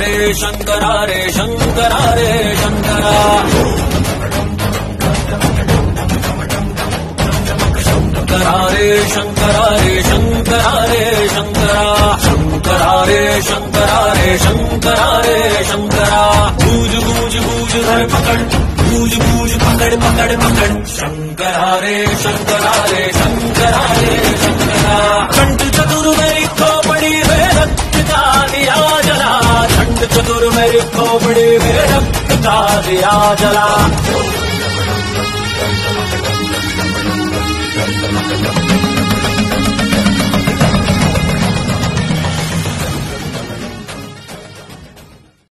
రే శంకర రే శంకర. రే శంకర శంకర రే శంకర. రే శంకర రే శంకర. శంకర రే శంకర రే శంకర రే శంకర బూజు బూజు బూజు ధర్ పకడ్. బూజు బూజు పకడ్ పకడ్ పకడ్. శంకర రే శంకర రే శంకర. கோமடி வேடம் காது ஆஜலா